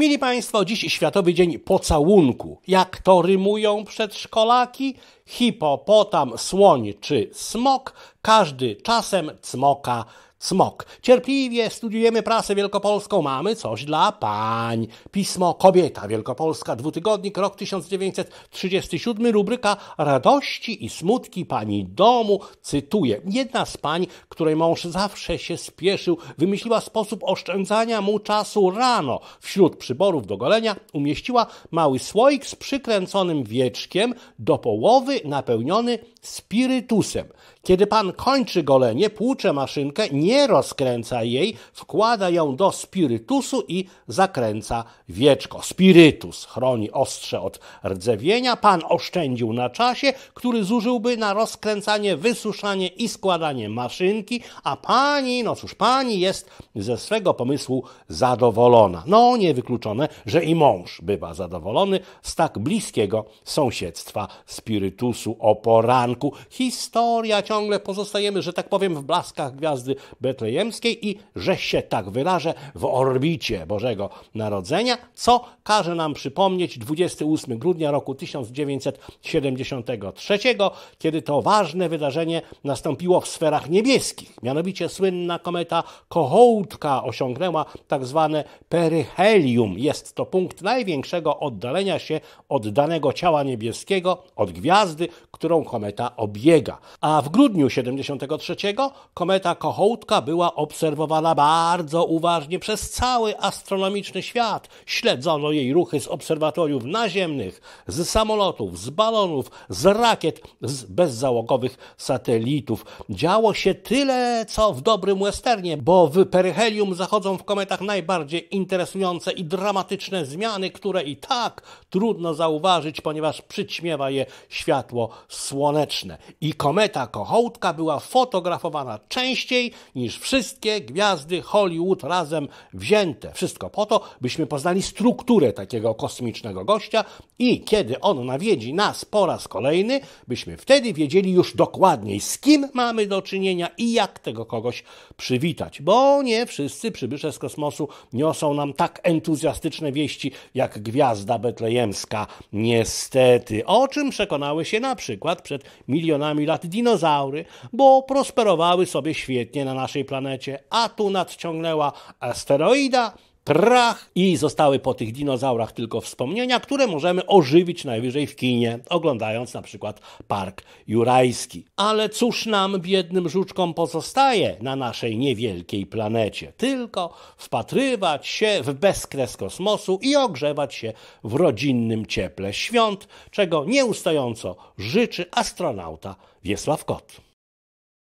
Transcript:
Mili Państwo, dziś Światowy Dzień Pocałunku. Jak to rymują przedszkolaki? Hipopotam, słoń czy smok, każdy czasem cmoka Smok. Cierpliwie studiujemy prasę wielkopolską, mamy coś dla pań. Pismo Kobieta Wielkopolska, dwutygodnik, rok 1937, rubryka Radości i smutki pani domu. Cytuję. Jedna z pań, której mąż zawsze się spieszył, wymyśliła sposób oszczędzania mu czasu rano. Wśród przyborów do golenia umieściła mały słoik z przykręconym wieczkiem, do połowy napełniony spirytusem. Kiedy pan kończy golenie, płucze maszynkę, nie rozkręca jej, wkłada ją do spirytusu i zakręca wieczko. Spirytus chroni ostrze od rdzewienia. Pan oszczędził na czasie, który zużyłby na rozkręcanie, wysuszanie i składanie maszynki, a pani, no cóż, pani jest ze swego pomysłu zadowolona. No, niewykluczone, że i mąż bywa zadowolony z tak bliskiego sąsiedztwa spirytusu o poranku. Historia ciągle pozostajemy, że tak powiem, w blaskach gwiazdy betlejemskiej i, że się tak wyrażę, w orbicie Bożego Narodzenia, co każe nam przypomnieć 28 grudnia roku 1973, kiedy to ważne wydarzenie nastąpiło w sferach niebieskich. Mianowicie słynna kometa Kohołtka osiągnęła tak zwane peryhelium. Jest to punkt największego oddalenia się od danego ciała niebieskiego, od gwiazdy, którą kometa obiega. A w grudniu 73 kometa Była obserwowana bardzo uważnie przez cały astronomiczny świat. Śledzono jej ruchy z obserwatoriów naziemnych, z samolotów, z balonów, z rakiet, z bezzałogowych satelitów. Działo się tyle, co w dobrym westernie, bo w peryhelium zachodzą w kometach najbardziej interesujące i dramatyczne zmiany, które i tak trudno zauważyć, ponieważ przyćmiewa je światło słoneczne. I kometa Kohołtka była fotografowana częściej niż wszystkie gwiazdy Hollywood razem wzięte. Wszystko po to, byśmy poznali strukturę takiego kosmicznego gościa i kiedy on nawiedzi nas po raz kolejny, byśmy wtedy wiedzieli już dokładniej, z kim mamy do czynienia i jak tego kogoś przywitać. Bo nie wszyscy przybysze z kosmosu niosą nam tak entuzjastyczne wieści jak gwiazda betlejemska. Niestety, o czym przekonały się na przykład przed milionami lat dinozaury, bo prosperowały sobie świetnie na naszej planecie, a tu nadciągnęła asteroida, prach i zostały po tych dinozaurach tylko wspomnienia, które możemy ożywić najwyżej w kinie, oglądając na przykład Park Jurajski. Ale cóż nam, biednym żuczkom, pozostaje na naszej niewielkiej planecie? Tylko wpatrywać się w bezkres kosmosu i ogrzewać się w rodzinnym cieple świąt, czego nieustająco życzy astronauta Wiesław Kot.